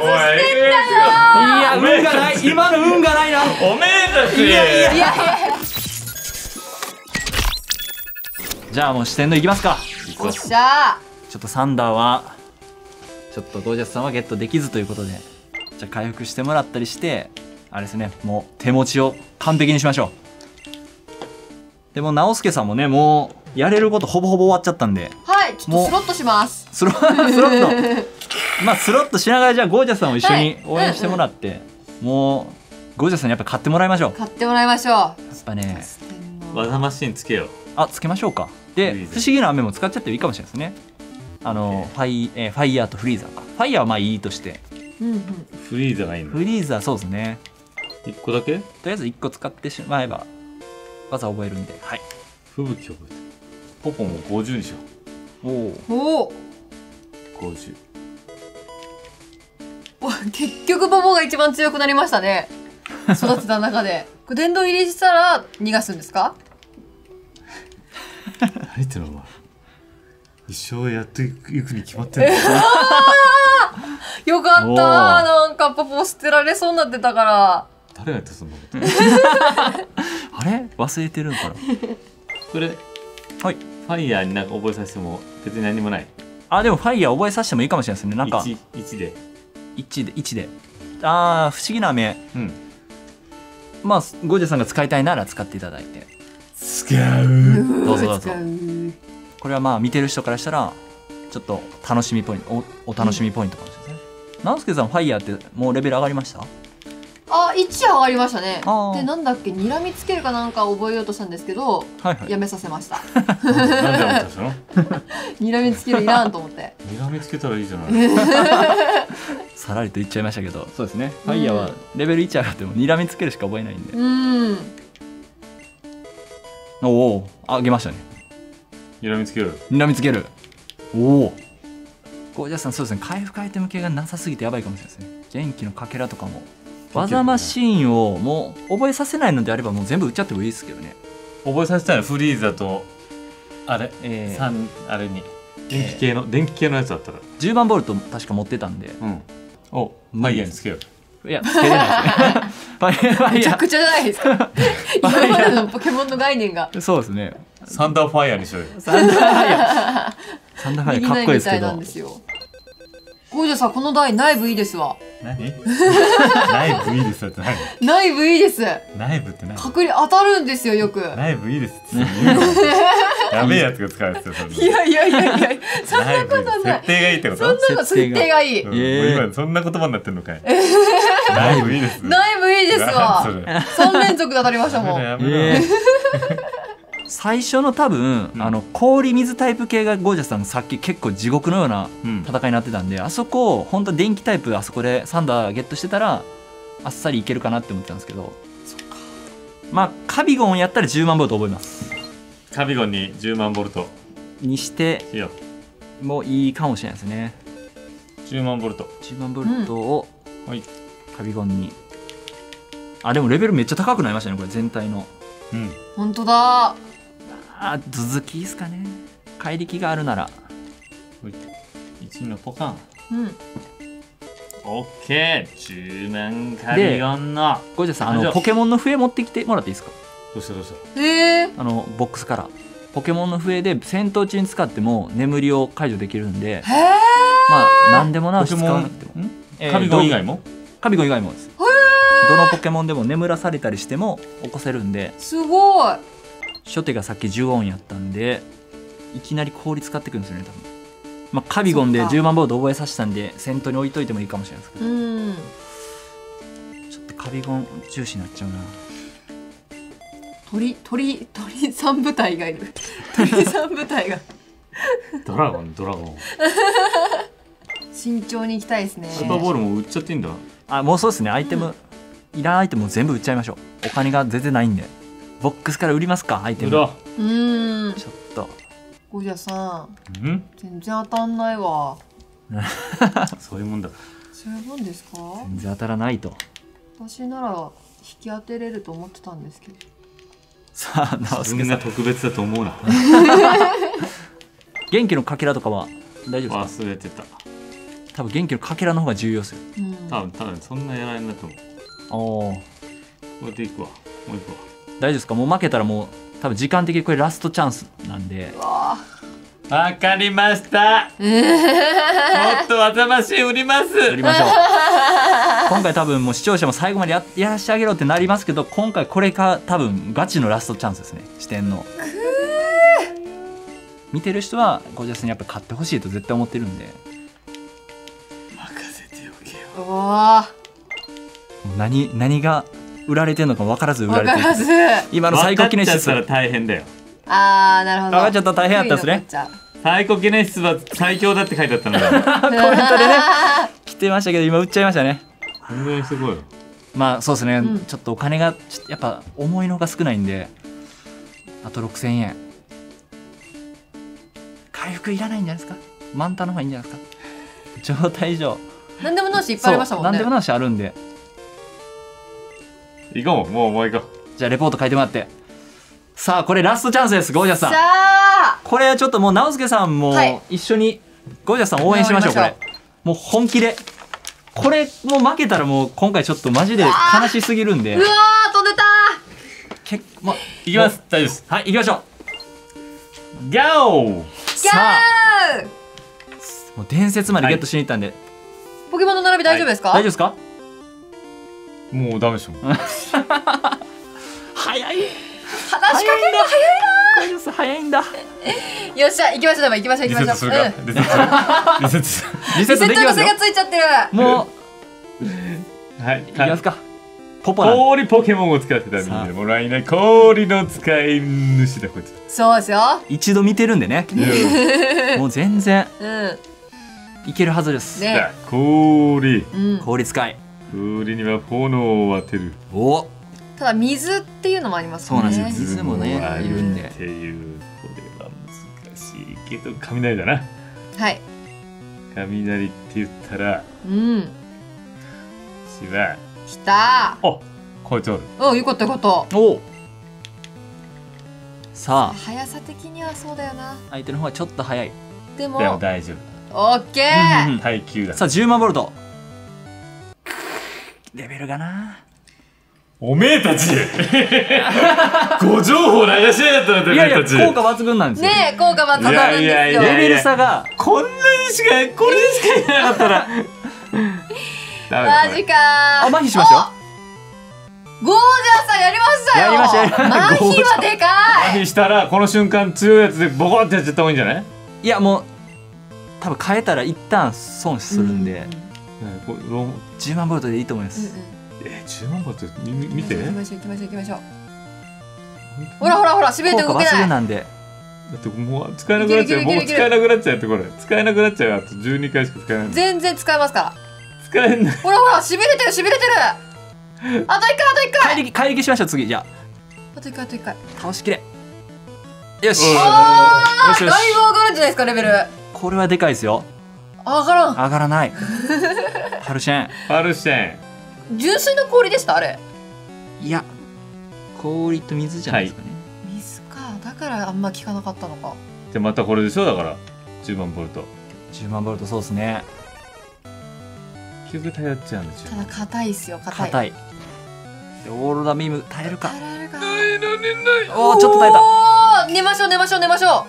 おい。いや運がない。今の運がないなおめえたち。いやいやいや。じゃあもう視点のいきますか。おっしゃちょっとサンダーはちょっとゴージャスさんはゲットできずということで。じゃあ回復してもらったりしてあれですね。もう手持ちを完璧にしましょう。でも直輔さんもねもうやれることほぼほぼ終わっちゃったんで。はいちょっとスロットします。スロ スロット。まあスロットしながらじゃあゴージャスさんを一緒に応援してもらって、もうゴージャスさんにやっぱ買ってもらいましょう。買ってもらいましょう。やっぱね。技マシンつけよあつけましょうか。で不思議な雨も使っちゃってもいいかもしれないですね。あの、ファイえーファイヤーとフリーザーか。ファイヤーはまあいいとして。うんうんうフリーザがいいの？フリーザーそうですね。一個だけ？とりあえず1個使ってしまえば技覚えるんで。はい。吹雪覚えてポポも50にしよおおおおう50結局ボボが一番強くなりましたね。育てた中で。これ殿堂入りしたら逃がすんですか？何言ってんのお前一生やっていくに決まってんのよ。かった。なんかポポ捨てられそうになってたから。誰がやったそんなこと。あれ？忘れてるのかな。これ。はい。ファイヤーになんか覚えさせても別に何もない。あでもファイヤー覚えさせてもいいかもしれないですね。なんか 1, 1で。1で1で。あー不思議な雨。うん。まあゴージャスさんが使いたいなら使っていただいて。使う。どうぞどうぞ。これはまあ見てる人からしたらちょっと楽しみポイントおお楽しみポイントかもしれないですね、直輔さんファイヤーってもうレベル上がりました？あ1上がりましたね。でなんだっけ睨みつけるかなんか覚えようとしたんですけどはいはい。やめさせました。睨みつけるいらんと思って。睨みつけたらいいじゃない。さらりと言っちゃいましたけど。そうですね。ファイヤーはレベル1上がっても睨みつけるしか覚えないんで、うん。おおあげましたね。睨みつける。睨みつける。おおゴージャスさんそうですね。回復アイテム系がなさすぎてやばいかもしれないですね。元気のかけらとかも技マシーンをもう覚えさせないのであればもう全部売っちゃってもいいですけどね。覚えさせたいのフリーザとあれ、えー三あれに。電気系の、電気系のやつだったら。10番ボルト確か持ってたんで。うん。おファイヤーにつけよう。いやつけれないです。ね めちゃくちゃじゃないですか。今までのポケモンの概念が。ーそうですね。サンダーファイヤーにしようよ。サンダーファイヤーサンダーファイヤーかっこいいですけみたいなんどですよゴージャさんこの台内部いいですわ。何？内部いいですって何？内部いいです。内部って何？確率当たるんですよよく。内部いいですって言うの？やべえやつが使うやつよそんないやいやいやいやそんなことない。設定がいいってこと？そんなこと設設定がいい。うん。ええもう今そんな言葉になってんのかい？内部いいです。内部いいですわ。それ。3連続で当たりましたもん。やめろ。えやめろー最初の多分、うん。あの氷水タイプ系がゴージャスさんさっき結構地獄のようなうん。戦いになってたんで、あそこ本当電気タイプあそこでサンダーゲットしてたらあっさりいけるかなって思ってたんですけど。まあカビゴンやったら10万ボルト覚えます。カビゴンに10万ボルト。にしてもいいかもしれないですね。う10万ボルト。10万ボルトをはい。カビゴンに、あでもレベルめっちゃ高くなりましたねこれ全体の。うん。本当だあ続きですかね。怪力があるなら。ほい。1のポカン。うん。オッケー。10万カビゴンのゴージャスさんあのポケモンの笛持ってきてもらっていいですか？どうしたどうした？へえあのボックスから。ポケモンの笛で戦闘中に使っても眠りを解除できるんで。へえまあ何でもなし使ポケモンわなくても、ん？えーカビゴン以外も？カビゴン以外もです。どのポケモンでも眠らされたりしても起こせるんで。すごい初手がさっき10音やったんでいきなり氷使ってくるんですよね多分。まあカビゴンでそっか。10万ボード覚えさせたんで先頭に置いといてもいいかもしれないですけど、うん。ちょっとカビゴン重視になっちゃうな。鳥鳥鳥三部隊がいる。鳥三部隊が。ドラゴンドラゴン。慎重に行きたいですね。スーパーボールも売っちゃっていいんだ。あもうそうですね。アイテム、いらんアイテムを全部売っちゃいましょう。お金が全然ないんでボックスから売りますかアイテム。売ろう。ん。ちょっと。ゴジャさん。ううん？全然当たんないわ。そういうもんだ。そういうもんですか？全然当たらないと。私なら引き当てれると思ってたんですけど。さあ直自分輔さん。が特別だと思うな。元気のかけらとかは大丈夫ですか？忘れてた。多分元気のかけらの方が重要ですよ。うん。多分多分そんなやられんなと思う。おおこうやっていくわ。もういくわ大丈夫ですか？もう負けたらもう多分時間的にこれラストチャンスなんで。わかりました。もっと技マシン売ります。やりましょう。今回多分もう視聴者も最後までややらしてあげろってなりますけど今回これが多分ガチのラストチャンスですね。視点の見てる人はゴージャスにやっぱ勝ってほしいと絶対思ってるんで。任せておけよ。何何が売られてるのか分からず売られてる。からず。今の最高記念室。ら大変だよあーなるほど分かっちゃったら大変やったんですね。最高記念室は最強だって書いてあったのよう コメントでね。来てましたけど今売っちゃいましたね。本当にすごいよ。まあそうですね、うん。ちょっとお金がちょっとやっぱ思いのほか少ないんで。あと6000円。回復いらないんじゃないですか？満タンの方がいいんじゃないですか？状態上。何でも脳死いっぱいありましたもんね。何でもなしあるんで行こうもうもう行こじゃあレポート書いてもらって。さあこれラストチャンスですゴージャスさん。さあ。これちょっともう直輔さんもはい。一緒にゴージャスさん応援しましょう。これ。もう本気で。これもう負けたらもう今回ちょっとマジで悲しすぎるんで。うわー飛んでた結まう行きます。大丈夫です。はい行きましょギャオ。ギャさあ。ーもう伝説までゲットしに行ったんで、ポケモンの並び大丈夫ですか、大丈夫ですか？もうダメでしょ。早い。話しかけるのゴージャス早いんだ。早いよっしゃ行きましょう行きましょうリ行きましょう。セットする。かうんリセットのせがついちゃってるもう。はいい。きますか。ポポ氷ポケモンを使ってたらみんな。でもらいない氷の使い主だこいつ。そうですよ。一度見てるんでね。もう全然。うん。いけるはずです、ね氷。うん。氷使い氷には炎を当てる。お。ただ水っていうのもありますそうなんですよ。ね水もねあいるんでっていう。これは難しい。けど雷だな。はい。雷って言ったらうん。しはきた。おこいつおるうんよかったよかった。お。さあ。速さ的にはそうだよな。相手の方がちょっと早い。でも。でも大丈オッケー。耐久だ。さあ10万ボルトレベルがな。おめえたち。ご情報流しやがったなていやいやめえたち効果抜群なんですよ、ねえ効果抜群なんですよ。いやいやいやレベル差が。こんなにしかこれしかいなかったら。ダメだマジか。あ麻痺しましたよ。おゴージャスさんやりましたよ。やりましたやりました。麻痺はでか麻痺したらこの瞬間強いやつでボコってやっちゃった方がいいんじゃない？いやもう多分変えたら一旦損いするんで、これロー10万ボルトでいいと思いまうんす、え10万バット見て？行きだましょう行きましょう行きましょう。ほらほらほらしびれて効果抜動けない。群なんでってもう使えなくなっちゃう。もう使えなくなっちゃうってこれ。使えなくなっちゃうあと12回しか使えない。全然使えますから。使えない。ほらほらしびれてるしびれてる。あと一回あと一回。怪力怪力しましょう次。じゃあ。と一回あと一回。あ倒しきれ。よし。うんあよしよし。ーだいぶ上がるんじゃないですかレベル。これはでかいですよ上がらん。上がらない。ハルシェン。パルシェン。純粋な氷でしたあれ。いや氷と水じゃないですかね、水か。だからあんま効かなかったのか。でまたこれでしょだから。10万ボルト。10万ボルトそうですね。結局頼っちゃうんですよただ硬いっすよ硬い。硬い。でオーロラビーム耐えるか。耐えられるか。おおちょっと耐えた。寝ましょう寝ましょう寝ましょ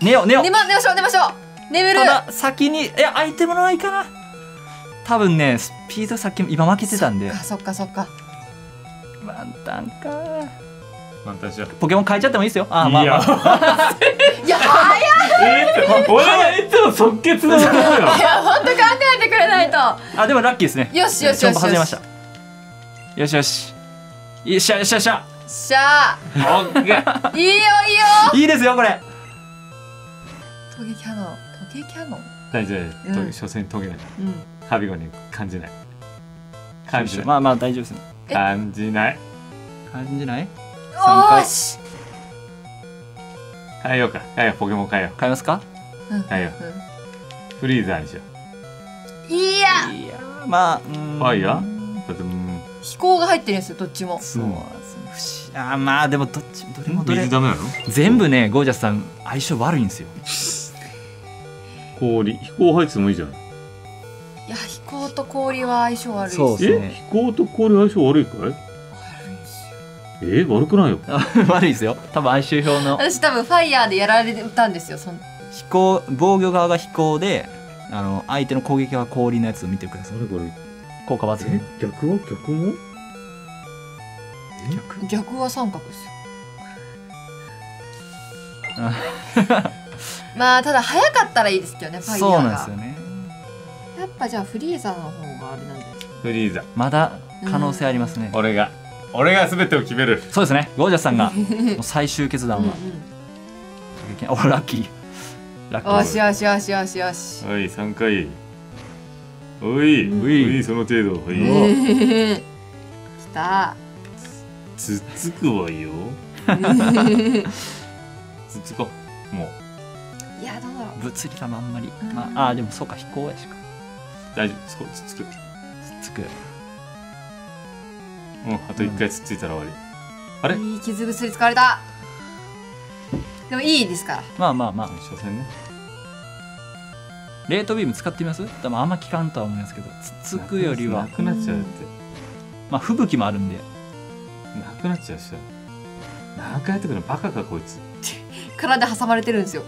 寝よう寝ようう。寝ま寝ましょう寝ましょう眠る。ただ先にいやアイテムのないかな？多分ねスピードさっき今負けてたんで。あそっかそっか。ワンタンか。満タンしようポケモン変えちゃってもいいですよ。あーまあまあ。いや。早い。えーって俺はいつも即決のいや本当考えてくれないと。あでもラッキーですね。よしよしよしよし。んと外れました。よしよし。よっしゃよっしゃよっしゃ。しゃ。オッケー。あいいよいいよ。いいですよこれ。トゲキャノントゲキャノン？大丈夫うん。所詮遂げないうん。カビゴに感じない。感じない。まあまあ大丈夫ですね。え？感じない。感じない？お三回ーし変えようか。変えよう。ポケモン変えよ変えますか？うん。はいよう。うフリーザーにしよんいや。いやーまあうーん。怖いよ。うだってうん。飛行が入ってるんですよどっちも。そうですね不思議。あーまあでもどっちどれもどれ。水ダメなの？全部ねゴージャスさん相性悪いんですよ 氷飛行入っててもいいじゃんや飛行と氷は相性悪いです。そうですえ？ね飛行と氷相性悪いかい？悪いですよ。え悪くないよ。あ 悪いですよ。多分相性表の。私多分ファイヤーでやられたんですよそん。飛行防御側が飛行であの相手の攻撃は氷のやつを見てください。れこれ効果抜群。逆は？逆も？逆？は三角ですよ まあただ早かったらいいですけどねファイヤーそうがなんですよね。やっぱじゃあフリーザの方があれなんじゃないですかフリーザまだ可能性ありますね、俺が俺が全てを決める。そうですね。ゴージャスさんがもう最終決断うんは、おラッキー。ラッキうん、ー。よしよしよしよし。よしはい3回。おい、うん。おいその程度。はい、きた。つっつくわよ。つっつこもういやどうだ。ろう物理弾あんまり、うん。まああーでもそうか飛行やしか。大丈夫つこつっつく。つっつく。うん。あと1回つっついたら終わり。あれ？いい傷薬使われた。でもいいですから。まあまあまあ。所詮ねレートビーム使ってみます？多分あんま効かんとは思いますけど。つっつくよりは。なくなっちゃうって。まあ吹雪もあるんで。なくなっちゃうしさ何回やってくるのバカかこいつ。体挟まれてるんですよ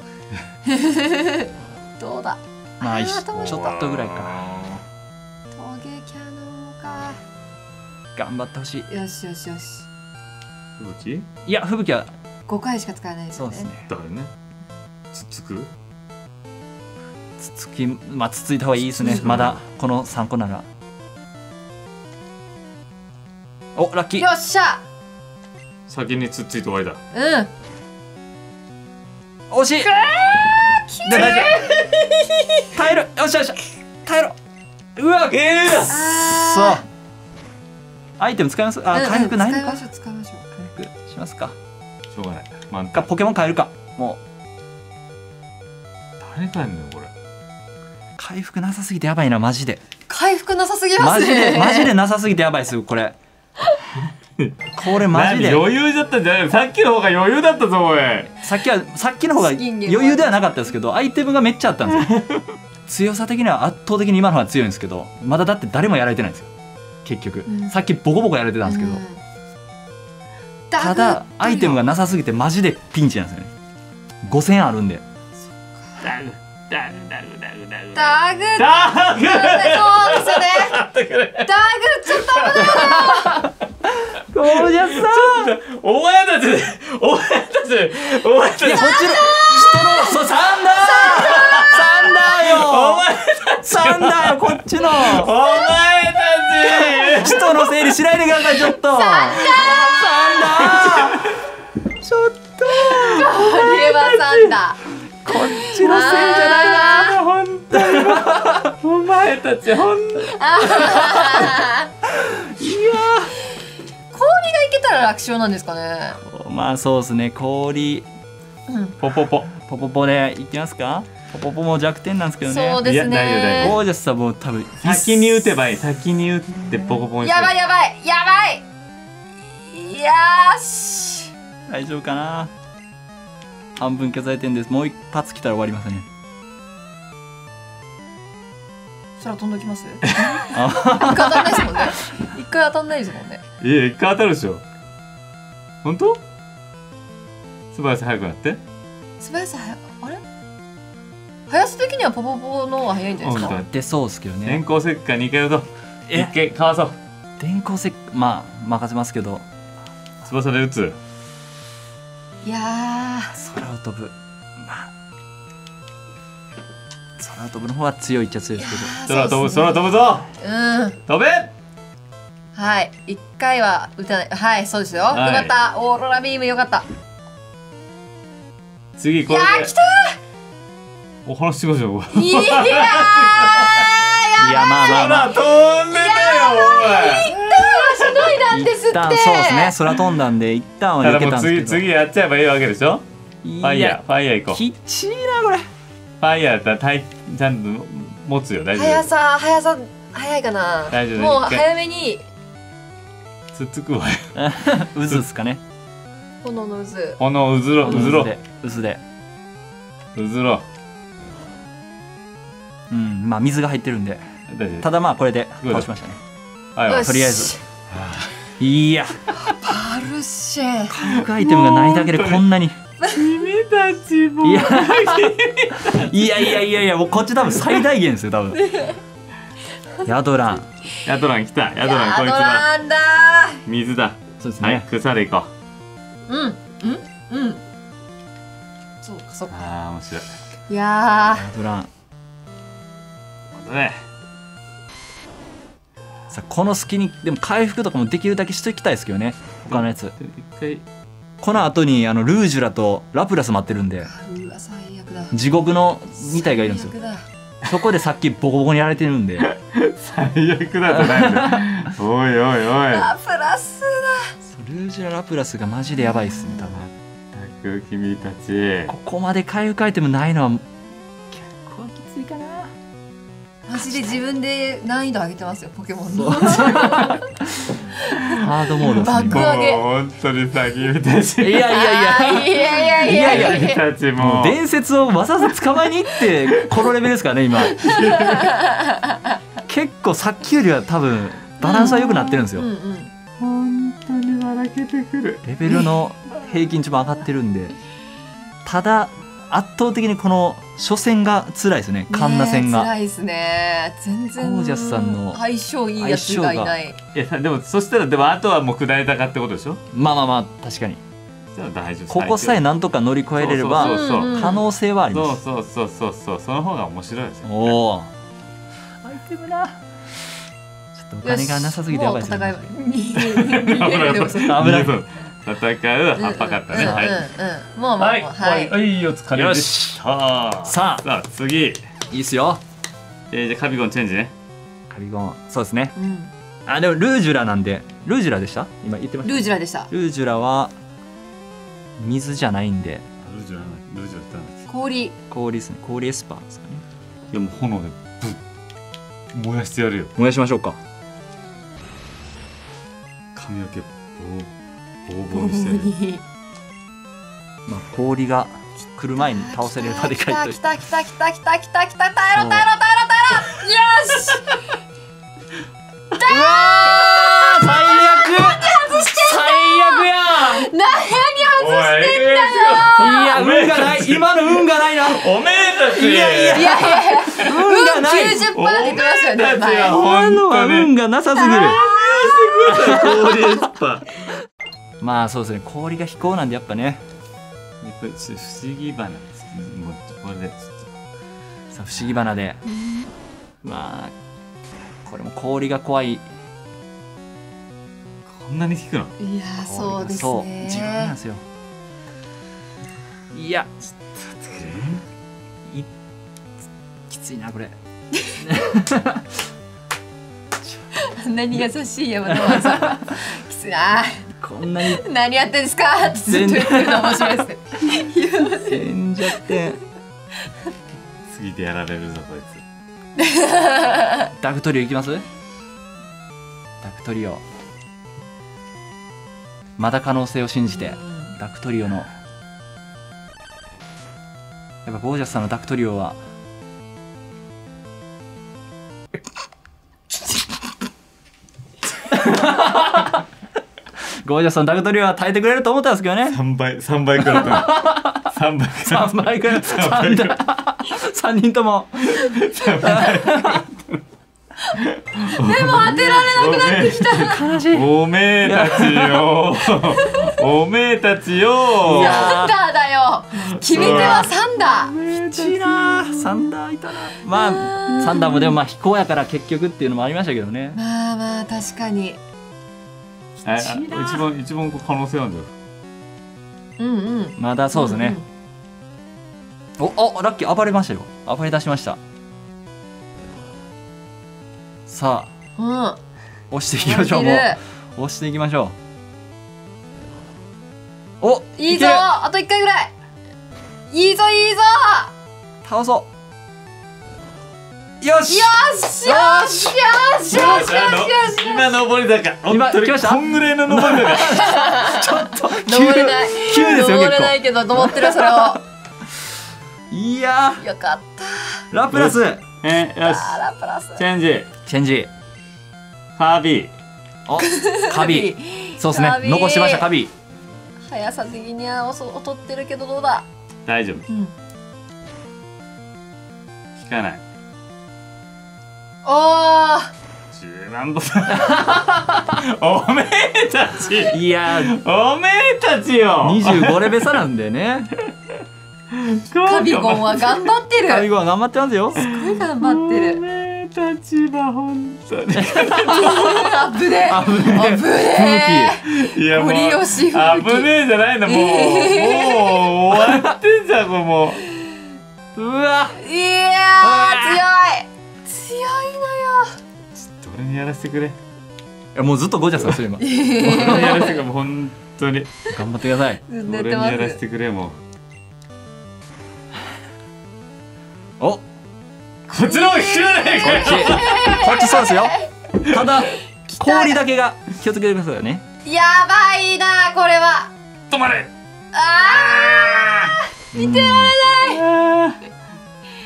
どうだ？まあちょっとぐらいか。トゲキャノンか。頑張ってほしい。よしよしよし。どっちいや吹雪は5回しか使えないですよね。そうですね。だからね？つっつく？つつきまあつついた方がいいですね。まだこの3個なら。おラッキー。よっしゃ。先につっついて終わりだ。うん。惜しいで大丈夫耐えるよっしゃよっし。ゃ耐えろ。うわ。くえそう。あアイテム使います？あー回復ないのか？使いましょう使いましょう。回復しますか。しょうがない。満かポケモン変えるか？も誰かやんねんこれ。う回復なさすぎてやばいなマジで。回復なさすぎまマジすねでマジでなさすぎてやばいですよこれこれマジで。何余裕だったんじゃないの？さっきの方が余裕だったぞおい。さっきはさっきの方が余源裕ではなかったですけどアイテムがめっちゃあったんですよ。強さ的には圧倒的に今の方が強いんですけどまだだって誰もやられてないんですよ。結局、うん。さっきボコボコやられてたんですけど、うん。ただアイテムがなさすぎてマジでピンチなんですよね。5000あるんで。ダグ。ダグ。ダグ。ダグ。ダグ。ダグ。ダグ。そうですよねダグ。ちょっとゴージャスさんお前たちお前たちお前たち。いやこっちの人のそうサンダー。サンダーおよ。前サンダーよこっちの。お前たち。人の整理しないでくださいちょっと。サンダー。ちょっと。これはサンダこっちのせいじゃないな本当にお前たち本あー。氷がいけたら楽勝なんですかね。まあそうですね。氷。うん。ポポポ。ポポポでいきますか？ポポポも弱点なんですけどね。そうですいや大丈夫大丈ねゴージャスさんも多分 先に打てばいい。先に打ってポコポコにやばいやばい。やばい。よーし。大丈夫かな？半分削られてんです。もう一発来たら終わりますね。空飛んできます？あ 一回当たんないですもんね。一回当たんないですもんねいや一回当たるでしょ。本当？素早さ速くなって。素早さはやあれ？速さ的にはポポポの方が速いんじゃないですか？うん出そうですけどね。電光石火2回打とうえ？1回かわそう。電光石まあ任せますけど。翼で打つ。いや空を飛ぶ。まあ。空を飛ぶの方は強いっちゃ強いですけど。空飛ぶ空飛ぶぞ！ぶうん。飛べはい。一回は打たないはいそうですよ、はい。よかった。オーロラビームよかった。い次これで。やー来たお話しましょういやーい。やまあまあまあ空飛んでたよしのいだんですって一旦そうですね空飛んだんで一旦は避けたんですけど次やっちゃえばいいわけでしょフファイヤーファイヤー行こうきっちりなこれファイヤーだったいちゃんと持つよ大丈速夫さ速さ速いかな大丈夫もう早めにつっつくわよ。渦ですかね。炎の渦。炎うずろうずろ。で渦で。うずろ。うんまあ水が入ってるんで。大丈夫。ただまあこれで倒しましたね。はい。とりあえず。いや。パルシェ。回復アイテムがないだけでこんなに。君たちもいや。いやいやいやいやもうこっち多分最大限ですよ多分 ヤドラン。ヤドラン来た。ヤドランこいつヤドだランだ。水だ。そうですはいね、草で行こうん。うん。うん。そうかそううか。ああ面白い。いやヤドラン。ほんとね。さあこの隙にでも回復とかもできるだけしときたいですけどね。他のやつ。一回。この後にあのルージュラとラプラス待ってるんで。ーうわ最悪だ。地獄の2体がいるんですよ。そこでさっきボコボコにやられてるんんで最悪だじゃないんだ。よおいおいおい。あプラスルージュララプラスがマジでやばいっすね多分。全く君たち。ここまで回復アイテムないのは結構きついかな。マジで自分で難易度上げてますよポケモンの。ハードモードですね。爆上げ。本当にさ君たちいやいやいや。いやいやいやいやいや。君たちも。もう伝説をわざわざ捕まえに行ってこのレベルですからね今 結構さっきよりは多分バランスは良くなってるんですよ。うんうん本当に笑けてくる。レベルの平均値も上がってるんで。ただ圧倒的にこの初戦が辛いですね。カンナ戦が、辛いですね。全然。ゴージャスさんの相性いいやつが。いない。いやでもそしたらでもあとはもう下り坂ってことでしょ？まあまあまあ確かに。じゃあ大丈夫。ここさえなんとか乗り越えれればそうそうそううんう。ん可能性はありそうます。そうそうそうそうその方が面白いですよおおアイテムな。ちょっとお金がなさすぎてやばいですよもう戦い。逃げるでもそれ危ない戦う葉っぱかったね。はい。もうもうはい。はい。はいお疲れでし。たさあ。さあ次。いいっすよ。えーじゃあカビゴンチェンジね。カビゴン。そうですね。うん。あでもルージュラなんで。ルージュラでした？今言ってました？ルージュラでした。ルージュラは水じゃないんで。ルージュラルージュラって氷。氷ですね。氷エスパーですかね。けいやもう炎で燃やしてやるよ。燃やしましょうか。髪の毛ボーボーボーにしてやる。に まあ氷が来る前に倒せればでかいと来た来た来た来た来た来た耐えろ耐えろ耐えろ耐えろよしや運がない。今の運がないな。おめえたち。いやいや。いやいやいや運がない。90%って言ってましたよね今のは運がなさすぎる。まあそうですね。氷が飛行なんでやっぱね。これちょっと不思議花もうこれでちょっさあ不思議花で。まあこれも氷が怖い。とこんなに効くの？いやーそうですそう。自分なんねですよいやいきついなこれ。何優しい山田さん。きつい。なこんなに何やってんですか？ってずっと言ってるの面白いです。ね戦弱点。次でやられるぞこい ダクトリオいきます？ダクトリオ。まだ可能性を信じて。ダクトリオのやっぱゴージャスさんのダクトリオは。ゴージャスさんのダクトリオは耐えてくれると思ったんですけどね。つ3倍3倍くらいだった3 倍。くらい3倍。くらい3倍くらい3人ともでも当てられなくなってきた。悲しいおめえたちよ。おめえたちよ。サンダーだよ決め手はサンダー。きちいなサンダーいたな。まあサンダーもでもまあ飛行やから結局っていうのもありましたけどね。まあまあ確かに。ああ一番一番可能性あるんだようんうん。まだそうですね、おおラッキー。暴れましたよ。暴れ出しました。さあ。うん。うん押していきましょうもう。押していきましょう。おいいぞ。あと一回ぐらいいいぞいいぞ。倒そう。よし。よしよし。よしよしよしよし。今登り坂。今来ました？こんぐらいの登り坂。ちょっと登れない。急急ですよ登れないけど登ってるそれを。いや。よかっーラプラス。えー、よし。あらプラス。チェンジ。チェンジ。カービィ。おカビそうですね。残してましたカビ速さ的には遅劣ってるけどどうだ？大丈夫。うん。引かない。おー。10万本 おめえたち。いや。ーおめえたちよ。25レベル差なんでね。カビゴンは頑張ってる。カビゴンは頑張ってますよ。すごい頑張っておるちは本当に。あぶねあぶねいやもう堀吉吹危ねえじゃないのもう、もう。終わってんじゃんこれもう。うわ。いやー強い。強いのよ。ちょっと俺にやらせてくれ。いやもうずっとゴージャスなんですよ今。俺にやらせてくれもう本当に。頑張ってください。俺にやらせすてくれもう。おこっちの方が聞かないかこっち。こっちそうですよ。ただ氷だけが気をつけてくださいよね。やばいなこれは。止まれ。あ見てられない。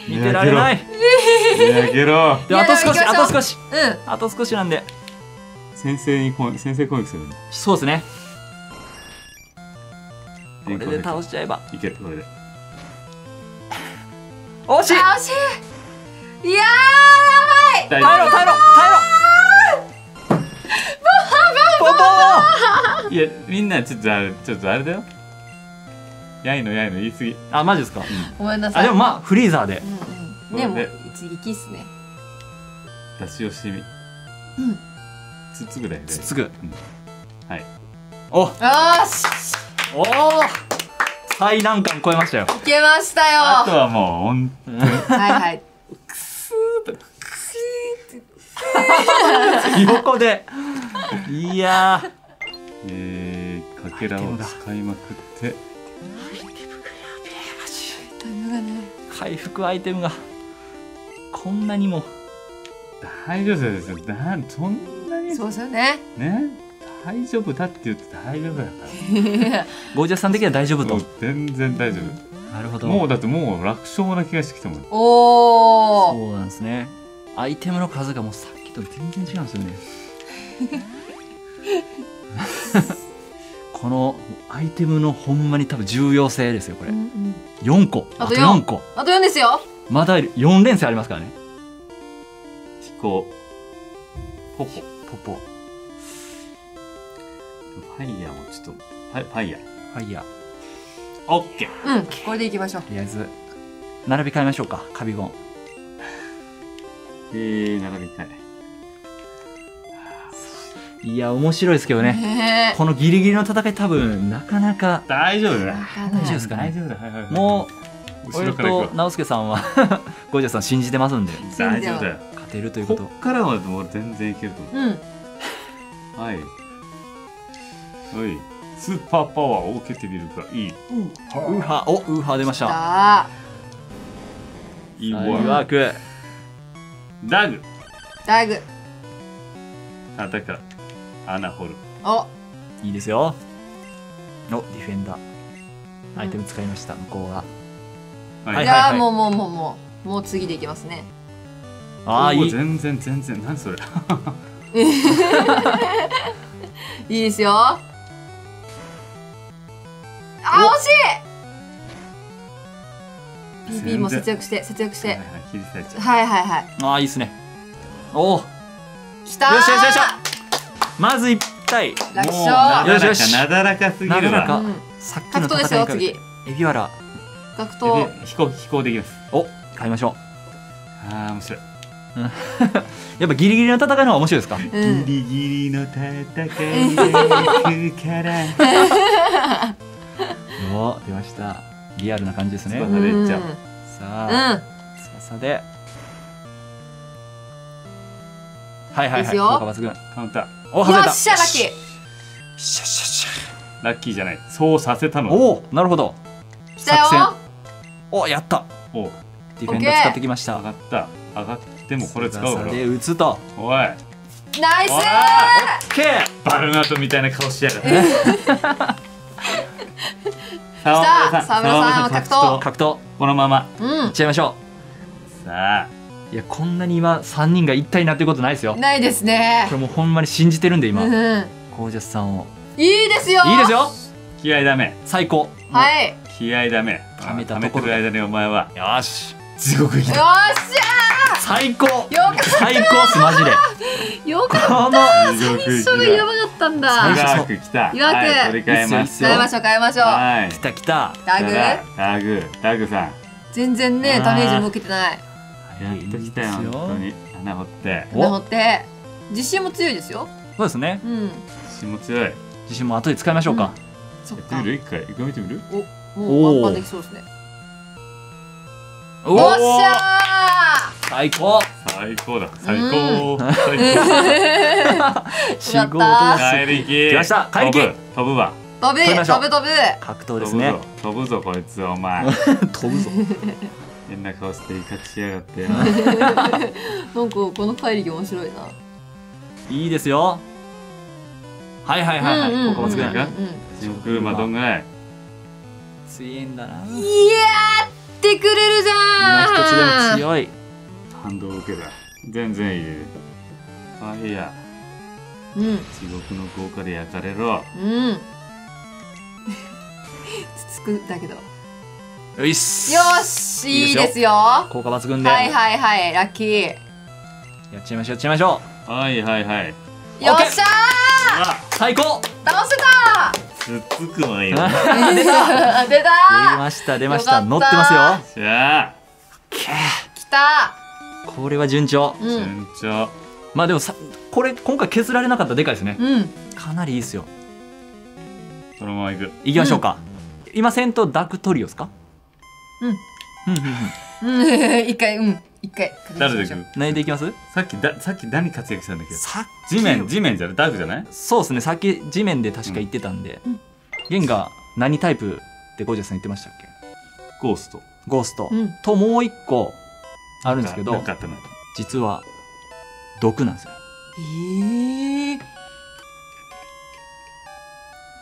見てられない。やげろ。であと少しあと少し。ーうん。あと少しなんで。先生にこ先生攻撃するんだそうですね。ここれで倒しちゃえば。いけるこれで。惜しい。あ惜し。いいやー大耐えろ耐えろ耐えろ。いやみんなちょっとあれちょっとあれだよ。やいのやいの言い過ぎ。あマジですか？ごめんなさい。あでもまあフリーザーで。うんうん。でも一撃っすね。出し惜しみ。うん。つつぐだよねつつぐ。うん。はい。お。あーし。おお最難関超えましたよ。いけましたよ。あとはもうほんはいはい 横で。いやー。えー、かけらを使いまくって。回復アイテムが。こんなにも。大丈夫ですよ。なんそんなに。そうですよね。ね。大丈夫だって言って大丈夫だから。ゴージャスさん的には大丈夫と。もう全然大丈なるほど。夫もうだってもう楽勝な気がしてきたもん。おおそうなんですね。アイテムの数がもうと全然違うんですよね。このアイテムのほんまに多分重要性ですよこれ。4個。あとあと四。4個。あと4ですよ。まだ4連戦ありますからね。飛行。ポポ。ポポ。ファイヤーもちょっとファイファイヤー。ファイヤオッケー。うんこれでいきましょう。ーとりあえず並び替えましょうか。カビゴン。えー、並び替えいや面白いですけどね。ねこのギリギリの戦い多分なかなか大丈夫だ大丈夫ですかね。大丈夫だはいはいはいもう後俺ろから行くわと直輔さんは ゴージャスさん信じてますんで。大丈夫だよ。勝てるというこことっからはもう全然いけると思う。はい。はい。スーパーパワーを受けてみるか。いい。ウーハー。おウーハー出ました。いいワークダグ。ダグ。戦う穴掘るおいいですよ。おディフェンダー。アイテム使いました向こうがはい。じゃあもうもうもうもうもう次でいきますね。ああいい。お全然全然。何それ。いいですよ。あ惜しい。PP も節約して節約して。はいはいはいはいはいああいいっすね。お。およきたー。よしよしよしまず1体。楽勝よしよし。かなだらかすぎるわ。なだらか。うんさっきの格闘です戦いに比べよ次。てエビワラ格闘。で飛行飛行できます。お買いましょああ面白い。う やっぱギリギリの戦いの方が面白いですか？うん。ギリギリの戦いが行くから。お出ました。リアルな感じですね。そうまでいっちゃううん。さあ翼で。はいはいはい。ですよ。効果抜群。カウンターお外れた。よっしゃラッキー。よっしゃよっしゃ。よっしラッキーじゃない。そうさせたのおおなるほど。きたよ。おやった。お。ディフェンダー使ってきました。上がった。上がってもこれ使うか。ら翼で打つと。おい。ナイスオッケー。バルナートみたいな顔しやがって。来た。沢村さんは格闘。格闘。このまま。うん。いっちゃいましょさあいやこんなに今3人が一体になってることないですよ。ないですね。これもうほんまに信じてるんで今、うんゴージャスさんを。いいですよ。いいですよ。気合ダメ。最高。はい。気合ダメ。溜めたところで。てる間にお前は。よし。地獄行きよだっし最高。よかっ最高っすマジで。ゃよかった。最初がやばかったんだ。最初長く来た。岩手。はい取り替えます。変えましょう変えましょう。はい。来た来た。ダグ。ダダグダグさん。全然ねダメージも受けてないやっと来たよ本当に。穴掘って。おなのって自信も強いですよ。そうですね。うん。気持ちよい。自信も後で使いましょうか、やってそっか。みる一回一回見てみる？もうワンできそうですね。おおっしゃ最高。最高だ。最高。最ー 仕事よかっです高帰りき来ました帰りき飛ぶ飛ぶわ。飛ぶ飛ぶ飛ぶ。格闘ですね。飛ぶぞ飛ぶぞこいつお前。飛ぶぞ 変な顔して威嚇しやがってよ なんかこの怪力面白いな。いいですよ。はいはいはいはい、うんうんここもつくうんうん。ない地獄馬どんぐらい？強いんだな。やってくれるじゃん。今一つでも強い。反動を受けた全然いい。あいやうん。地獄の豪華で焼かれろ。うん。つつくだけどよよいっす。しいいですよ。効果抜群で、いはいはいラッキー。やっちゃいましょうやっちゃいましょはいはいはい。よっしゃあう最高。ー倒せたつっつくわよ。出 出た出たました出ました。乗ってますよ。じゃあ。け来たー！これは順調。うん。順調。まあでもさこれ今回削られなかったらでかいですね。うん。かなりいいですよ。このまま行く。行きましょうか、今戦闘ダクトリオですか？うん。うんうんうん。うん。一回うん。一回誰で行く何でいきますさっきださっき何活躍したん。だっけさっき地面地面じゃないダークじゃないそうですねさっき地面で確か言ってたん。で、うん。ゲンが何タイプってゴージャスさん。言ってましたっけゴーストゴースト、うん。ともう一個あるん。ですけどなん。かったな実は毒なん。ですよええ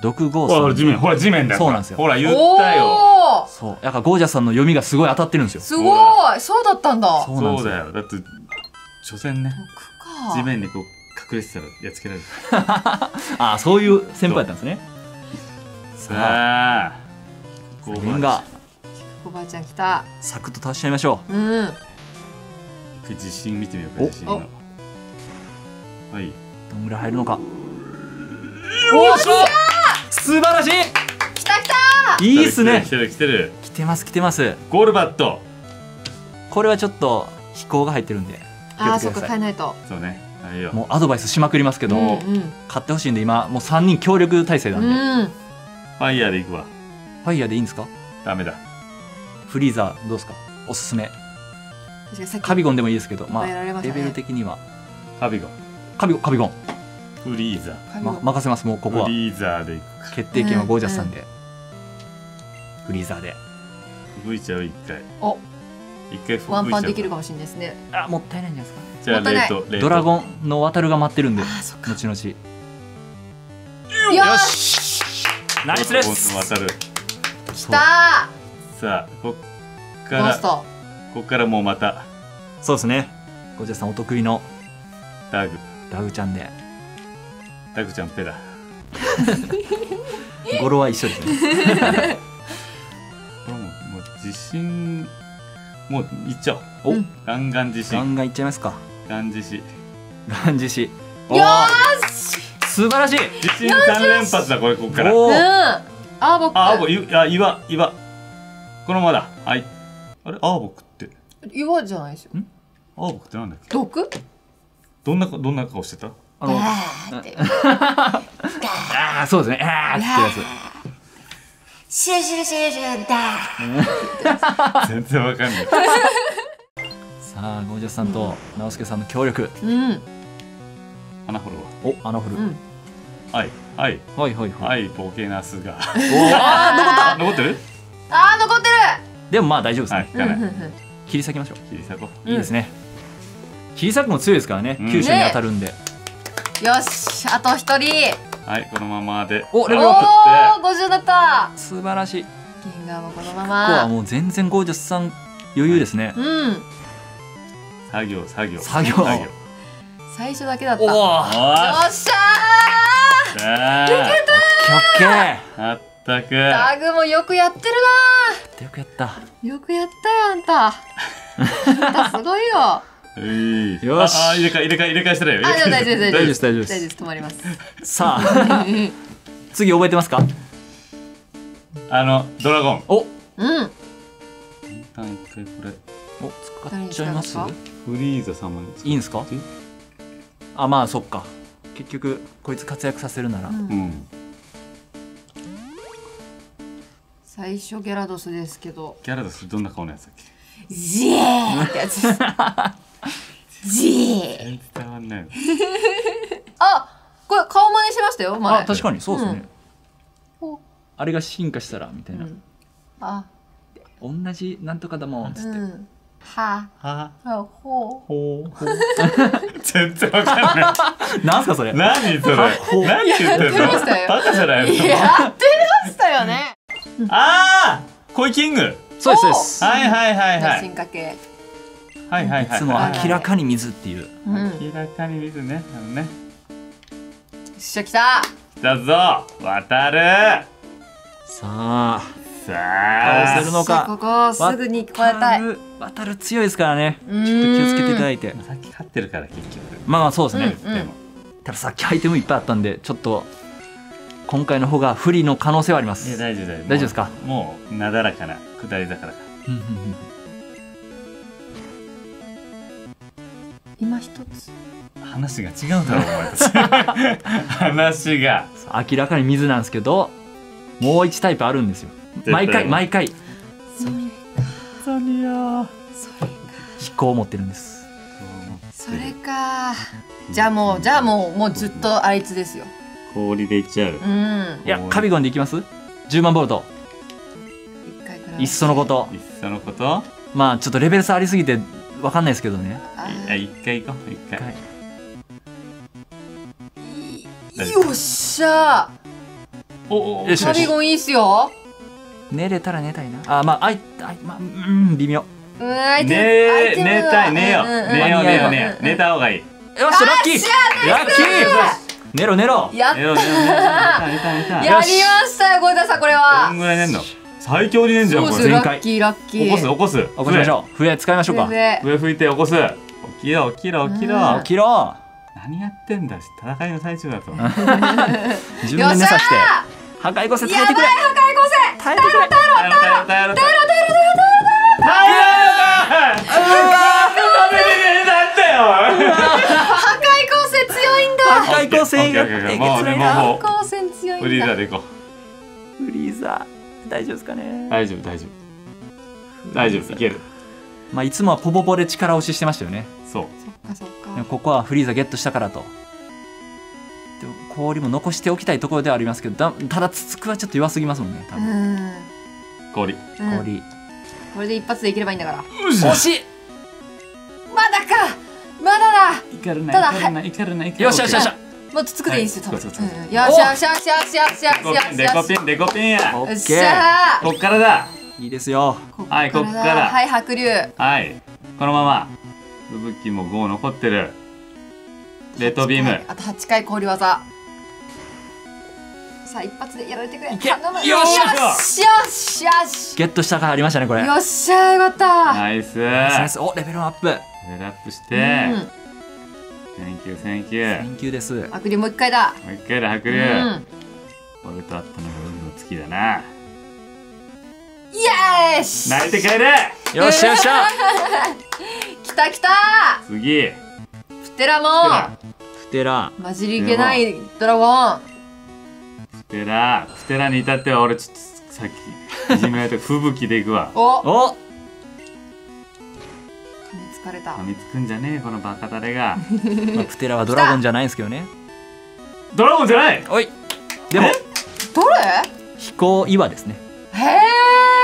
毒ゴーストほら地面ほら地面だよそうなんですよ。ほら言ったよ。そう。だからゴージャスさんの読みがすごい当たってるんですよ。すごい。そうだったんだ。そうなんですよ。そうだよ。だって所詮ね毒か。地面にこう隠れてたらやっつけられる。ああそういう先輩だったんですね。さあ。こうゲンがおばあちゃん来た。サクッと倒しちゃいましょう。ん。自信見てみようかお自信のはい、うどんぐらい入るのか。おっしゃ素晴らし来た来た。いいいっすね。来てる来てる来てます来てます。ゴールバット。これはちょっと飛行が入ってるんで気あーそっか変えないと。そうね。もうアドバイスしまくりますけど、うんうん。買ってほしいんで今もう3人協力体制なんで、フうんファイヤーで行くわ。ァイヤーでいいんですか？ダメだ。フリーザーどうですか？おすすめ。カビゴンでもいいですけどまあレベル的には。ハビゴカビゴンカビゴン、フリーザま、任せますもうここは。フリーザーで行く。か決定権はゴージャスさんで、フリーザーで。吹いちゃう一回。お。一回吹いちゃうワンパンできるかもしれないですね。あもったいないんじゃないですか。じゃあレートレート。ドラゴンの渡るが待ってるんであーそっか。後々。よしナイスですドラゴンの渡る。来そうたさあこっゴから。ースト。こっからもうまた。そうですね。ゴージャスさんお得意の。ダグ。ダグちゃんでダグちゃんペだ 語呂は一緒ですね。これもうもう自信もういっちゃおう、うん。ガンガン自信。ガンガンいっちゃいますか。ガン自信。ガン自信。よー。し。素晴らしい。自信三連発だこれこっから。おー。うん。アーボック。あアーボいあ岩岩。このままだ。はい。あれ？アーボックって。岩じゃないですよ。アーボックってなんだっけ？毒？どんなどんな顔してた？あのあーって。ああそうですね。あーってやシュルシュルシュルシュルだ全然わかんない。つ さあゴージャスさんと直輔さんの協力。うん。花掘るおアナフル、うん。わはいはいはいはい。はい、はいボケナスが ああ残ってる？あー残ってる。ーでもまあ大丈夫ですね、切り裂きましょう。切り裂こう。んいいですね。切り裂くも強いですからね、うん。九州に当たるんで、よしあと一人。うはいこのままで。おレベルおアップ。お50だった。素晴らしい。こ銀河もこのまこはまもう全然ゴージャスさん余裕ですね。30作業作業。作業。最初だけだった。おっしゃー。オッケー。まったくー。タグもよくやってるよくやった。なよくやったよあんた。あんたすごいよあういよし。ああ入れ替え入れ替え入れ替えしたらよ。でも大丈夫大丈夫大丈夫。です大丈夫です。大丈夫です。止まります。さあ。次覚えてますか？あのドラゴン。お。うん。一旦一回これ。お使っちゃいます？フリーザ様にいいんすか？あまあそっか。結局こいつ活躍させるなら、うん。うん。最初ギャラドスですけど。ギャラドスどんな顔のやつだっけ？ジェーってやつ ですジェー全然伝わんないのあこれ顔真似しましたよ前。あ確かにそうですね、おあれが進化したらみたいな、うん。あ。同じなんとかだもんつって、うん。は。は。あほ。うほ。うほ。う 全然わかんない。なんすかそれ。何それ。何言ってんやってましたのよ。バカじゃないのやってましたよね。ああコイキング。そう。ですそうです。はいはいはいはい。進化系はいはいはい。いつもはい明らかに水っていう。うん。よ明らかに水ね。あのね。っしゃ来た。来たぞ。渡る。さあ。さあ。倒せるのか。ここすぐに超えたい。渡る。渡る強いですからね。ちょっと気をつけていただいて。さっき勝ってるから結局。まあまあそうですね、うんでも。たださっきアイテムいっぱいあったんでちょっと今回の方が不利の可能性はあります。大丈夫大丈夫。大丈夫ですか？もうなだらかな下り坂だかうんうんうん今一つ。ら話が違うだろお前たち。話が。明らかに水なんですけどもう一タイプあるんですよ。対毎回毎回。それザニアそれ飛行を持ってるんです。それか。じゃあもうじゃあもうもうずっとあいつですよ。氷でいっちゃう。うん。いやカビゴンでいきます？10万ボルト。一回くらいいっそのこと。いっそのこと？まあちょっとレベル差ありすぎてわかんないですけどね。あいや一回行こう一回。はいよっしゃ。おおよしカビゴンいいっすよ寝れたら寝たいなあまああいあいまあうん微妙ようん寝たい寝よ寝よう寝よう寝よ寝た方がいいしラッキーラッキー寝ろ寝ろやったやりましたよゴーダさんこれどはんぐらい寝んの最強に寝んじゃんこれそうですラ前回ッキーラッキー。起こす起こす。起こしましょう。笛使いましょうか。上上吹いて起こす。起きろ起きろ起きろ。うん起きろ。何やってんだ戦いの最中だと。自分で寝さしてー。破壊5せ耐やばいえてくれ。破壊光線耐えてくれ耐えろ耐えろ耐えろ耐えろ耐えろなんだよ破壊光線強いんだ破壊光線がオッケーオッケーオッケーえげもうつないなもう光線強いんだフリーザーで行こフリーザー 大丈夫ですかうね？大丈夫大丈夫。大丈夫いける。まあいつもはポポポで力押ししてましたよね。そう。そっかそっか。ここはフリーザゲットしたからと。でも氷も残しておきたいところではありますけどだただつつくはちょっと弱すぎますもんね多う分ん。氷。うん。氷。これで一発でいければいいんだから。惜しい。まだか。まだだ。いけるただいけるないけるな。いよっしゃよっしゃよっし。ゃもっとつくでいいですよ、多分。よしよしよしよしよしよしレコピン、レコピンや。オッケー。こっからだ。いいですよ。はい、こっから。はい、白龍。はい。このまま。ブブキも5残ってる。レッドビーム。あと8回氷技。さあ一発でやられてくれ頼むよしよしよししゲットした感ありましたねこれよっしゃよかったナイスおレベルアップレベルアップして、うん Thank you Thank you. 研究です。白龍もう一回だ。もう一回だ白う龍ん。俺と会ったのが運の月だな。イエーイ泣いて帰れよっしゃよっし。ゃきたきた。次。プテラステラも。プテラ。混じり気ないドラゴン。ステラ。ステラに至っては俺ちょっとさっきいじめられて吹雪でいくわ。お。お噛みつかれた。噛みつくんじゃねえこのバカタレが。まあプテラはドラゴンじゃないんですけどね。ドラゴンじゃない？おいでもどれ？飛行岩ですね。へえ。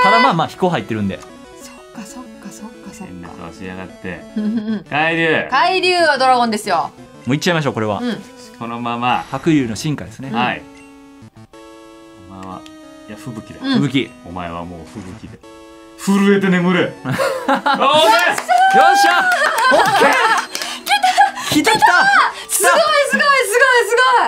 ただまあまあ飛行入ってるんで。そっかそっかそっかそっ変なか顔しやがって。う ん海流海流はドラゴンですよ。もういっちゃいましょうこれは。うん。このまま。白龍の進化ですね。うん。はいお前はいや吹雪だうん。吹雪。お前はもう吹雪で震えて眠れ。よっしゃ！オッケー！来た来たすごいすごいすごい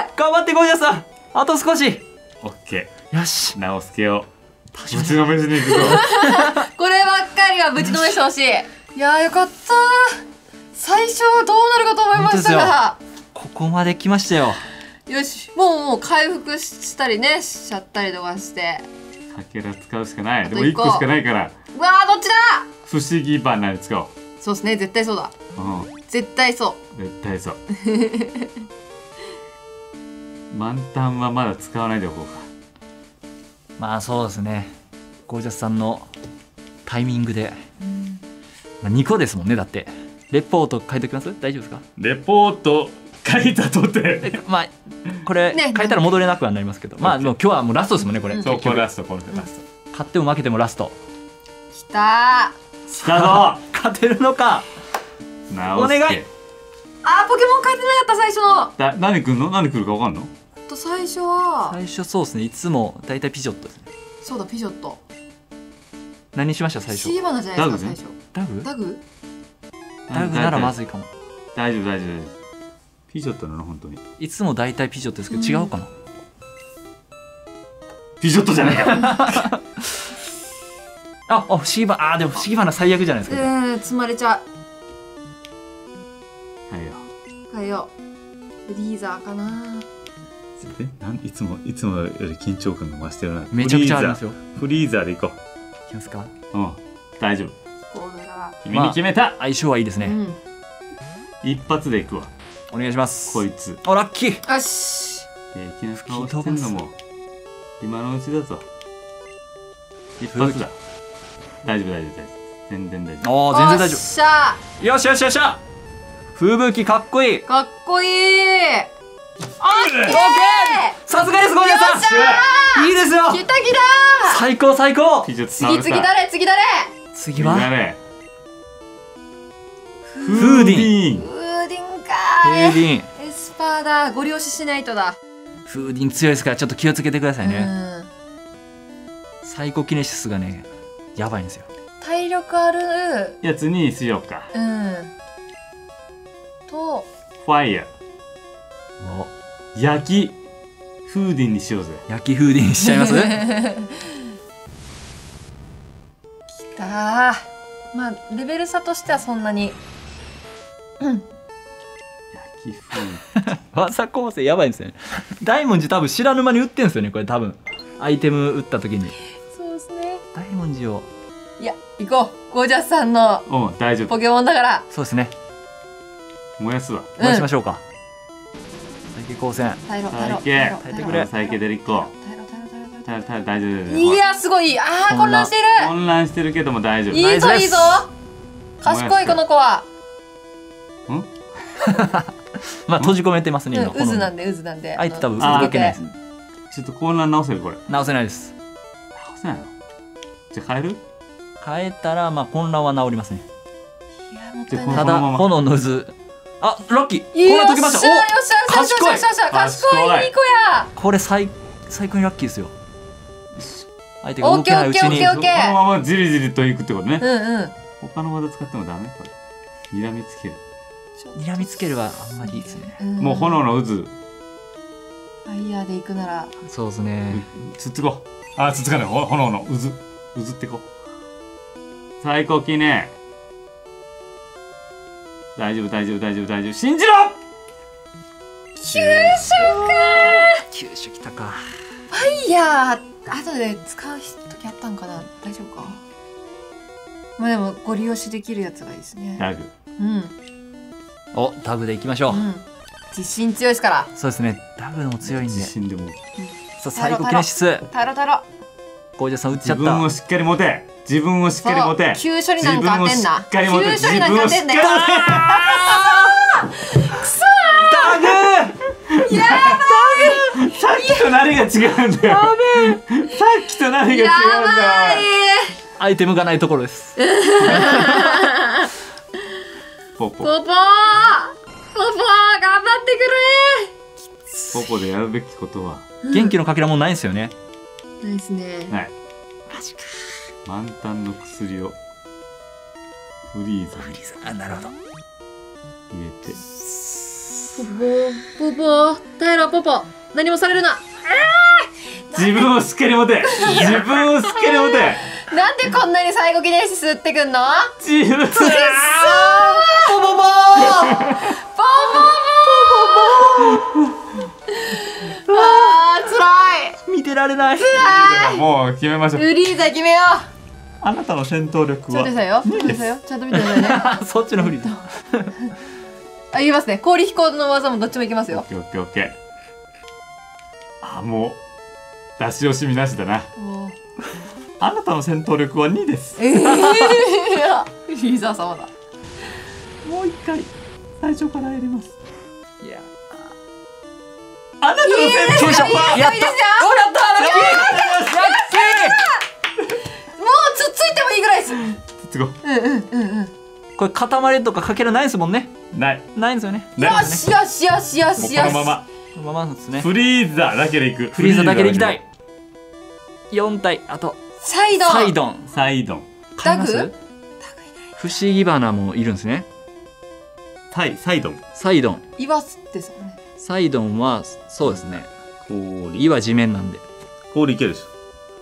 す頑張ってゴージャスさんあと少し。オッケよし。ー直輔を。ぶちのめしに行くぞ。ご いこればっかりはぶちのめしてほしい。いやーよかった最初はどうなるかと思いましたが。ここまで来ましたよ。よし。もうもう回復したりねしちゃったりとかして。かけら使うしかない。でも一個1個。しかないからうわーどっちだ？不思議バナナ使おうそうですね絶対そうだ。うん。絶対そ絶対そう。満タンはまだ使わないでおこうか。まあそうですね。ゴージャスさんのタイミングで、まあ、2個ですもんねだって。レポート書いておきます？大丈夫ですか？レポート書いたとて。えまあこれね書いたら戻れなくはなりますけど。まあもう今日はもうラストですもんねこれ、うんそうこれラストこれラスト勝っても負けてもラストた。来たぞ勝てるのか。お願い。ーあーポケモン書いてなかった最初の。だ何来るの？何来るかわかんの？と最初は。最初そうですね。いつも大体ピジョットですね。そうだピジョット。何にしました最初？シーバナじゃないですかダグ？最初。ダグ？ダグ？ダグならまずずいかも。大丈夫大丈夫。大丈夫ピジョットなの本当に。いつも大体ピジョットですけどうん。違うかな、ピジョットじゃない。か ああ不思議花あーでも不思議花最悪じゃないですうか、ーん積まれちゃはいよ。う変えよう。フリーザーかな。えなんいつもいつもより緊張感が増してるな。めちゃくちゃありますよ。フリーザーフリーザーでいこいきますか。ううん。大丈夫。君に決めた、相性はいいですね、うん。一発でいくわ。お願いします。こいつ。おラッキー。よし。平気な顔してんのも今のうちだぞ。一発だ大丈夫大丈夫大丈夫。全然大丈夫。おー全然大丈よっしゃ夫よしよしよっしゃ。風吹きかっこいい。かっこいい。オッケー。さすがですゴージャスさん。いいですよ。来た来た最高最高。次次誰？次誰？次は？誰？フーディン。ィン。ウーディンフかー。ディン。エスパーだご利用ししないとだ。フーディン強いですからちょっと気をつけてくださいね、うん。サイコキネシスがねやばいんですよ。体力あるやつにしようか。うん。とファイヤお。ー焼き。フーディンにしようぜ。焼きフーディンしちゃいます？来たー。まあレベル差としてはそんなに。うん。焼きフー 技構成やばいんですよね。大文字多分知らぬ間に売ってんですよねこれ多分。アイテム打った時に文字を。いや行こう。ゴージャスさんのうん大丈夫。ポケモンだから。そうですね。燃やすわ。うん。お会いしましょうか。最強光線。耐えろ耐えてくれ。最強デリッコ耐えろ耐えろ耐えろ大丈夫。いやすごい。あー混乱してる。混乱してるけども大丈夫。いいぞいいぞ。賢いこの子は。まあ閉じ込めてますね渦なでんで渦なんで。あいつ多分動けない。ですちょっと混乱直せるこれ。直せないです。直せないの？じゃあ変える？変えたらまあ混乱は治りますね。ただ炎の渦。あラッキーよっしゃ混乱解けましたよっしゃよっしゃよっしゃよっしゃよっしゃ賢い賢い。いい子や。おこれ最最高にラッキーですよ。相手が動けないうちにオッケーオッケーオッケー。このままじりじりといくってことね。うんうん。他の技使ってもダメ？これ。睨みつける。睨みつけるはあんまりいいですね。うん。もう炎の渦。ファイヤーで行くなら。そうですね。つっつこう。あつっつかない。ほ炎の渦渦ってこ最高記念大丈夫大丈夫大丈夫大丈夫。信じろ！急所か。九州来たか。ファイヤー。後で使う時あったんかな？大丈夫か？まあでもご利用しできるやつがいいですね。ダグ。うん。おダグでいきましょう、うん。自信強いですから。そうですね。ダグのも強いんで。死んでも。さあサイコキネシス耐えろ耐えろゴージャスさん打っちゃ自った。分をしっかり持て。自分をしっかり持て。急所になんか当てんな。自分をしっかり持て。急所になんか当てんなよ。自分をしっかダグやりさっきと何が違うんだよ。さっきと何が違うんやばだアイテムがないところです。ポポ。ポポ。ーポポー頑張ってポポでやるべきことは。くれ元気のかけらもうないんですよねないですね。ない。満タンの薬を。フリーザ。にあなるほど。入れて。ポポポポ平ポポ。何もされるな。自分をしっかり持て。自分をしっかり持て。なんでこんなに最後記念室吸ってくんの？自分。ポポポポあーつ見てられない。もう決めましょう。フリーザ決めよあなたの戦闘力うちょっと待ってくださいよちよ。ちゃんと見てくださいね。そっちのフリーザ あ言いますね。氷飛行の技もどっちもいけますよ。オッケーオッケーオッケー。あもう出し惜しみなしだな。あなたの戦闘力は2です。ええー、フ リーザ様だ。もう一回最初からやります。いやあなたの戦闘力はやったやったラッキーもうつっついてもいいぐらいですうんすごいうんうんうんこれ塊とかかけらないですもんねないないんですよねよしよしよしよしよしこのままこのままですねフリーザだけでいくフリーザだけでいきたい4体あとサイドサイドンサイドン買いますダグ不思議花もいるんですねサイサイドンサイドンイワスですもんねサイドンはそうですね。氷。岩地面なんで。氷いけるでしょ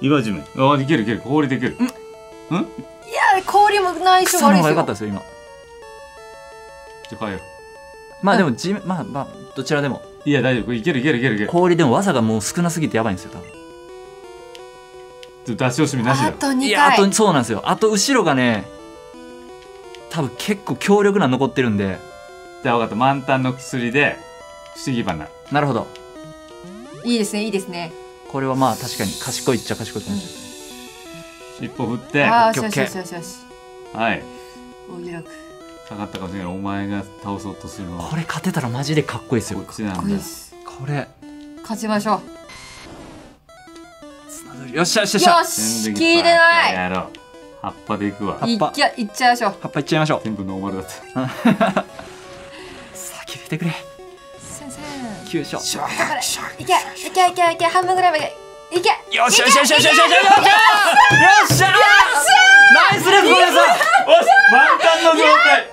岩地面。あいけるいける。氷でいける。いや氷もないし悪いですよ。良かったですよ今。じゃあ変えよまあでも地面まあまあどちらでも。ういや大丈夫。いけるいけるいけるいける。氷でも技がもう少なすぎてやばいんですよ多分。ちょっと出し惜しみなしだ。よあと2いやあ回とそうなんですよ。あと後ろがね多分結構強力なの残ってるんで。じゃあ分かった。満タンの薬で不思議花。なるほど。いいですねいいですね。これはまあ確かに賢いっちゃ賢いかもしれない、尻尾振ってああよしよしよしよし。はい。大喜力下がったかもしれないお前が倒そうとするのはこれ勝てたらマジでかっこいいですよ。こっちなかっんだこいいです。これ。勝ちましょ綱取りよっしゃよっしゃうよっしゃ。よし聞いてない。やろう。葉っぱでいくわ。葉っぱ。いっちゃいっちゃいましょう。葉っぱいっちゃいましょう。全部ノーマルだったさあ決めてくれ急所。よ頑張れいけいけいけいけ半分ぐらいまで。いけ。しよしよしよしよしよしよっしゃよっしゃナイスです小田さんよおし満タンの状態っ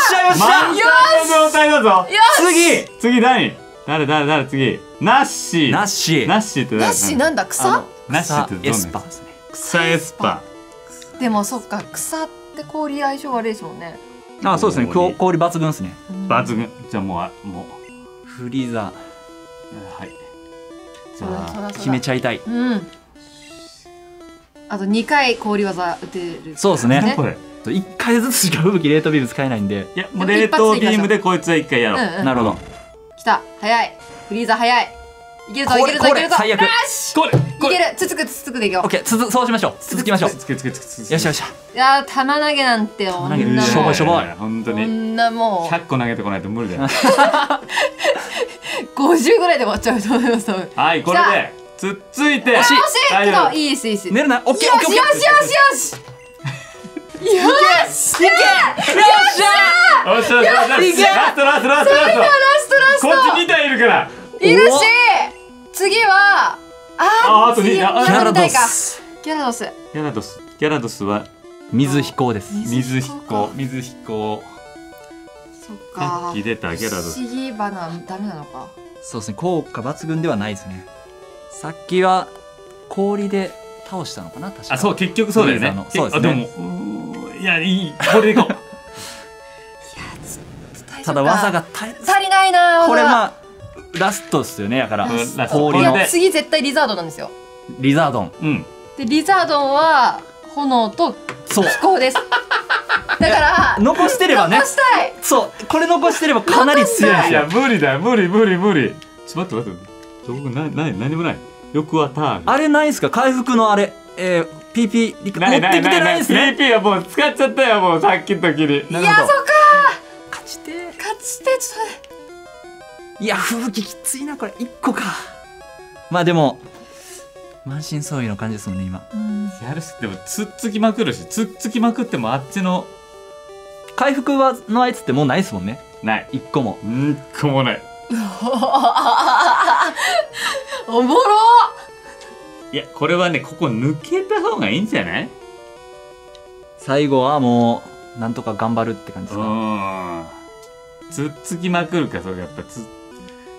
しゃよっし満ゃタンの状態だぞよし次次何誰誰誰次ナッシーナッシーナッシーって誰ナッシーなんだあ草のナッシーってどんな草エスパーですね草エスパでもそっか草って氷相性悪いですもんねあそうですね氷抜群ですねうん抜群じゃあもうあもうフリーザはい。じそうだそうゃあ決めちゃいたい。うん。あと2回氷技打てるそうですね。これ。1回ずつしか吹雪冷凍ビーム使えないんで。いやもう冷凍ビームでこいつは一回やろう、うんうん。なるほど。来た。早い。フリーザ早いいけるぞいけるぞいけるぞ。最悪。よし。これいける。つつくつつくでいこオッケー。つづそうしましょう。続きましょう。つけつけつけつけ。よっしゃよっし。ゃういやー玉投げなんて玉投げ。女しょぼいしょぼい。こ本当に。んなも100個投げてこないと無理だよ。う50ぐらいで終わっちゃうと思いますはいこれでつっついて。惜しい惜しいけ大丈夫どいいですいいです。寝るな。オッケーオッケーオッケー。よしよしよし。よしよしよっしゃよしよしよしラいけストラストラストラスト。ラストラスト。こっち2体いるから。いるし次はあああと二あ次はギャラドス。ギャラドス。ギャラドス。ギャラドスは水飛行です。水彦。水彦そっさかっき出たギャラドス。不思議花ダメなのか。そうですね。効果抜群ではないですね。さっきは氷で倒したのかな確か。あそう結局そうだよね。そうですね。あでもうーんいやいい。これでいこう。ただ技が足りないなこれあまあラストっすよねだから。氷の。これで次絶対リザードなんですよ。リザードン。うん。でリザードンは炎とそう。気候です。だから残してればね。残したい。そう。これ残してればかなり強いんですよ。いや無理だよ。無理無理無理。ちょっと待って待って。僕なな何もない。欲はターン。あれないんすか？回復のあれ。えー、PP リカ持ってきてないんですね。PP はもう使っちゃったよもう。さっきの時に。なるほど。いやそっか勝ちて勝ちてちょっといや吹雪きついなこれ。1個か。まあでも満身創痍の感じですもんね今。うん。やるしでもつっつきまくるしつっつきまくってもあっちの回復はのあいつってもうないですもんね。ない。1個も。うんこもない。おもろいやこれはねここ抜けた方がいいんじゃない？最後はもうなんとか頑張るって感じですか？うん。つっつきまくるかそれ。やっぱつ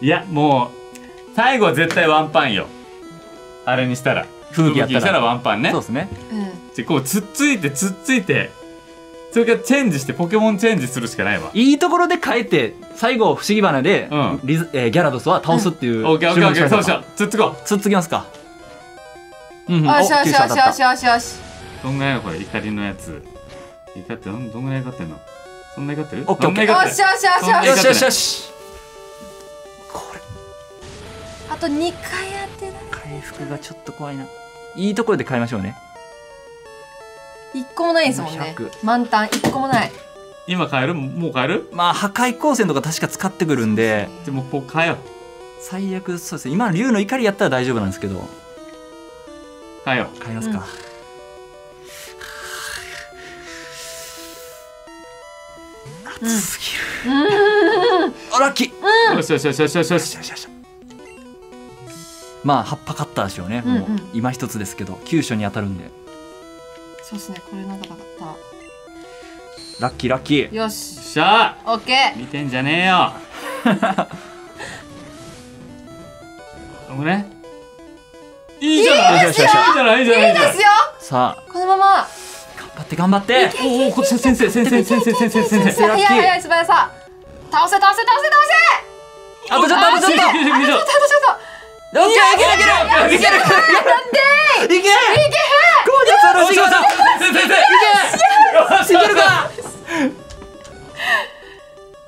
いやもう最後は絶対ワンパンよ。あれにしたら。吹雪やったら。したらワンパンね。そうですね。うん。でこうつっついてつっついてそれからチェンジしてポケモンチェンジするしかないわ。いいところで変えて最後不思議花で、うん。リズえーギャラドスは倒すっていう、オッケーオッケーオッケー。そうしよう。つっつこう。つっつきますか。うんうん。よしよしよしよし。よよしよしどんぐらいのこれ。怒りのやつ。怒ってどんぐらい怒ってんの？そんな怒ってる？オッケーどんな怒ってる？よしよしよしよしよしよしと2回当てない。回復がちょっと怖いな。いいところで買いましょうね。一個もないですもんね。満タン一個もない。今買える？もう買える？まあ破壊光線とか確か使ってくるんで。でもこう買えよ最悪そうですね。今竜の怒りやったら大丈夫なんですけど。買えよ買いますか、うん、すぎる、うん、あラッキー。よしよしよしよし。よしよしよし。まあ葉っぱカッターでしょうね、うんうん。もう今一つですけど急所に当たるんで。そうですねこれなんかなかっラッキーラッキー。たよよっししゃ。オッケ見てんじゃねえよ。どんぐらいいいじゃない。よしよしよしいいじゃないいいじゃないいいじゃない。ーいいですよ。さあ。このまま。頑張って頑張って。おおこっち先生先生先生先生先生早い早い素早さ倒せ倒せ倒せ倒せあとちょっとあとちょっとよしよしよしよしちょっとちょっといけるいけるいけるいけるいけゴージャスのよしよし先生先生いけるか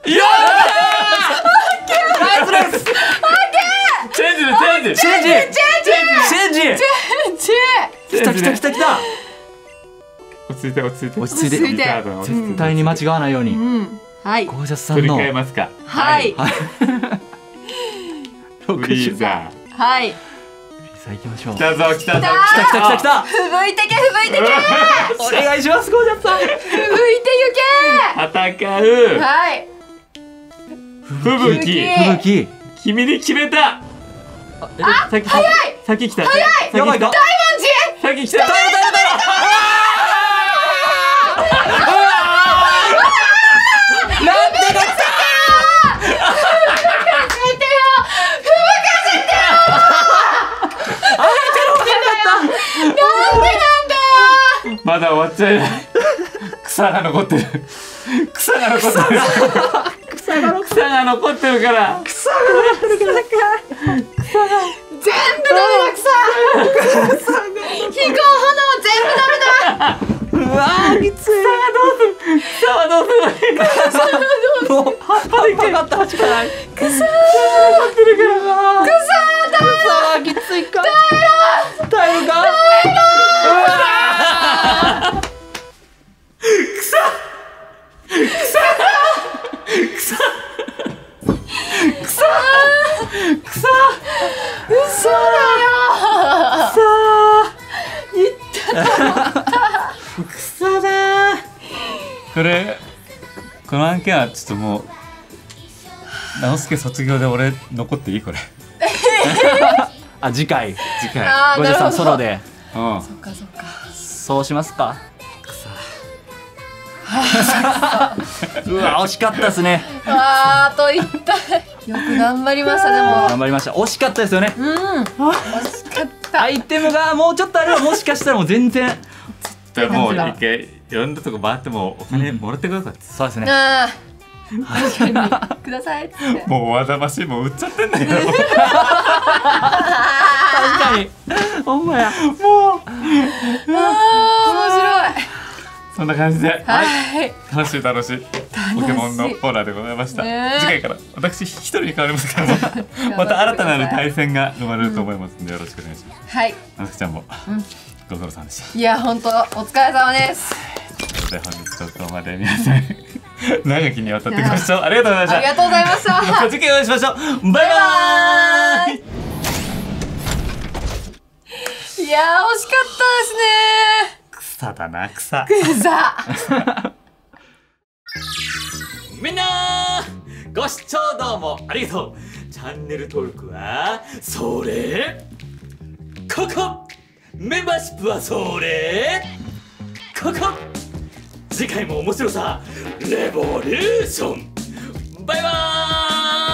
いやナイスナイスチェンジでチェンジチェンジチェンジチェンジチ来た来た来た来た落ち着いて。落ち着いて。落ち着いて。落ち着いて。リタードの落ち着いて。絶対に間違わないようにはいゴージャスさん取りの替えますかはいはいフリー60ザはい。さあ行きましょう。ー来たぞ来たぞ。来た来た来た来た。来た。ふぶいてけふぶいてけ。お願いしますゴージャスさん。ふぶいてゆけ。戦う。はい。吹雪吹雪君に決めた。あ早い。先来た。早い。やばいか先来た。なんでまだ終わっちゃいない。草が残ってる。草が残ってる。草が草が残ってるから。全部ダメだ草。飛行炎全部ダメだうわーきつい。草はどうすればいいのもう葉っぱでかかったしかない。残ってるからな。草はきついか。耐えるか嘘だよ草だ。これこの案件はちょっともう直輔卒業で俺残っていい？これ。あ次回。次回。ゴージさんソロで。うん。そっかそっかそうしますか。うわ惜しかったですね。あーあと一体よく頑張りましたでも。頑張りました。惜しかったですよね。うん惜しかった。アイテムがもうちょっとあればもしかしたらもう全然。でもうなん一回いろんなとこ回ってもお金もらってください、そうですね。あー確かに。ください。っつって。もう技マシンも売っちゃってんだけど確かに。ほんまや。あー面白い。そんな感じで。はい。楽しい楽しい。ポケモンのコーナーでございました、ね。え次回から私一人に変わりますから また新たなる対戦が生まれると思いますのでよろしくお願いします。はい。なつきちゃんもうん。ご苦労さんでした。いや本当お疲れ様です。とい。うことで本日ここまで皆さん 長きにわたってご視聴ありがとうございました。ありがとうございました。また次回お会いしましょう。バイバーイいやー惜しかった草だな草。ですねさみんなご視聴どうもありがとう。チャンネル登録はそれ。ここ。メンバーシップはそれ。ここ次回も面白さレボリューションバイバーイ